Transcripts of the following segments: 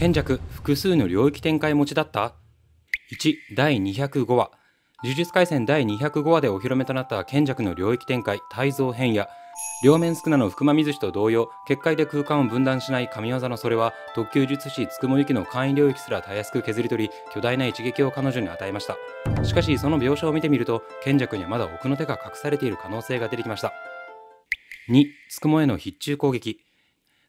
賢弱複数の領域展開持ちだった？1第205話。呪術廻戦第205話でお披露目となった賢弱の領域展開泰造変野両面宿儺の福間水氏と同様結界で空間を分断しない神業のそれは特級術師つくもゆきの簡易領域すらたやすく削り取り巨大な一撃を彼女に与えました。しかしその描写を見てみると賢弱にはまだ奥の手が隠されている可能性が出てきました。2つくもへの必中攻撃。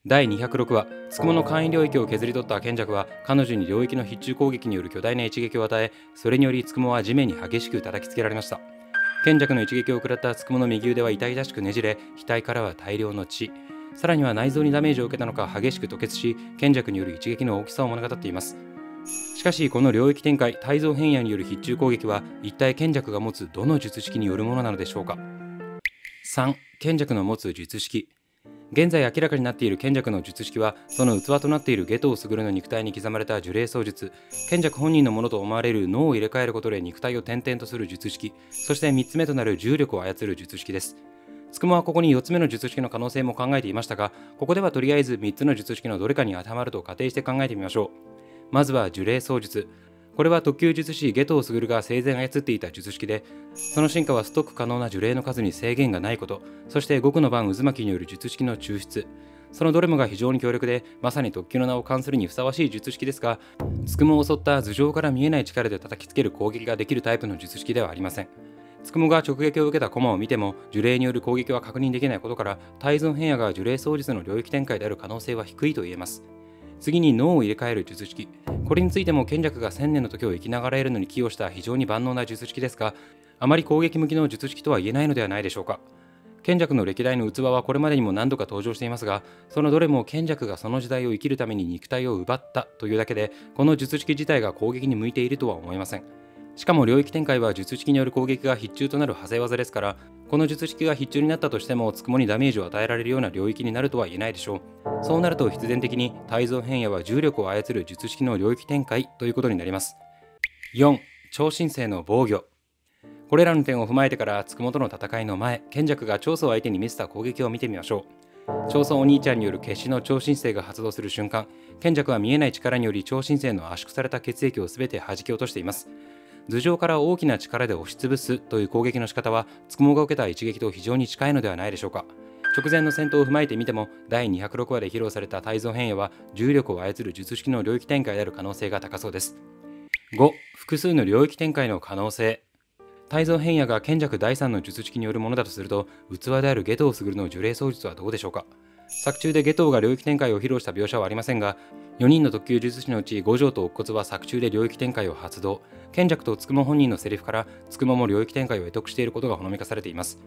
第206話、つくもの簡易領域を削り取った賢弱は、彼女に領域の必中攻撃による巨大な一撃を与え、それによりつくもは地面に激しく叩きつけられました。賢弱の一撃を食らったつくもの右腕は痛々しくねじれ、額からは大量の血。さらには内臓にダメージを受けたのか激しく吐血し、賢弱による一撃の大きさを物語っています。しかし、この領域展開、泰造変野による必中攻撃は、一体賢弱が持つどの術式によるものなのでしょうか。3、賢弱の持つ術式。現在明らかになっている賢弱の術式はその器となっている下藤卓の肉体に刻まれた呪霊操術。賢弱本人のものと思われる脳を入れ替えることで肉体を転々とする術式。そして3つ目となる重力を操る術式です。つくもはここに4つ目の術式の可能性も考えていましたがここではとりあえず3つの術式のどれかに当てはまると仮定して考えてみましょう。まずは呪霊操術。これは特級術師下藤卓が生前操っていた術式でその進化はストック可能な呪霊の数に制限がないことそして極の番渦巻きによる術式の抽出。そのどれもが非常に強力でまさに特級の名を冠するにふさわしい術式ですがつくもを襲った頭上から見えない力で叩きつける攻撃ができるタイプの術式ではありません。つくもが直撃を受けた駒を見ても呪霊による攻撃は確認できないことから大ゾン変野が呪霊創術の領域展開である可能性は低いと言えます。次に脳を入れ替える術式。これについても賢者が1000年の時を生きながらえるのに寄与した非常に万能な術式ですがあまり攻撃向きの術式とは言えないのではないでしょうか。賢者の歴代の器はこれまでにも何度か登場していますがそのどれも賢者がその時代を生きるために肉体を奪ったというだけでこの術式自体が攻撃に向いているとは思えません。しかも領域展開は術式による攻撃が必中となる派生技ですからこの術式が必中になったとしてもつくもにダメージを与えられるような領域になるとは言えないでしょう。そうなると必然的に泰造変野は重力を操る術式の領域展開ということになります。4超新星の防御。これらの点を踏まえてからつくもとの戦いの前賢弱が長宗相手に見せた攻撃を見てみましょう。長宗お兄ちゃんによる決死の超新星が発動する瞬間賢弱は見えない力により超新星の圧縮された血液を全て弾き落としています。頭上から大きな力で押しつぶすという攻撃の仕方はつくもが受けた一撃と非常に近いのではないでしょうか。直前の戦闘を踏まえてみても第206話で披露された泰造変野は重力を操る術式の領域展開である可能性が高そうです。5複数の領域展開の可能性。泰造変野が賢弱第3の術式によるものだとすると器である下藤卓の呪霊操術はどうでしょうか。作中で下藤が領域展開を披露した描写はありませんが4人の特級術師のうち五条と乙骨は作中で領域展開を発動。賢弱とつくも本人のセリフからつくもも領域展開を得得していることがほのめかされています。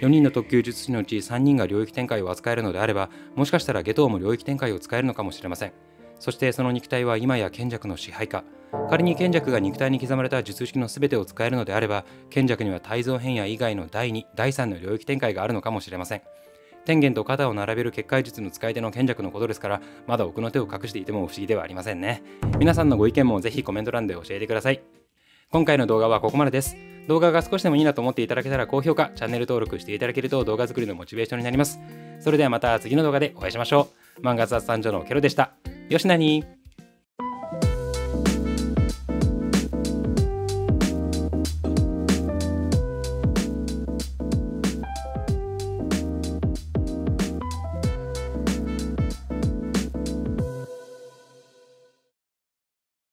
4人の特級術師のうち3人が領域展開を扱えるのであればもしかしたら下等も領域展開を使えるのかもしれません。そしてその肉体は今や賢弱の支配下。仮に賢弱が肉体に刻まれた術式の全てを使えるのであれば賢弱には泰造変野以外の第2第3の領域展開があるのかもしれません。天元と肩を並べる結界術の使い手の賢弱のことですからまだ奥の手を隠していても不思議ではありませんね。皆さんのご意見もぜひコメント欄で教えてください。今回の動画はここまでです。動画が少しでもいいなと思っていただけたら高評価チャンネル登録していただけると動画作りのモチベーションになります。それではまた次の動画でお会いしましょう。漫画雑談所のケロでした。よしなに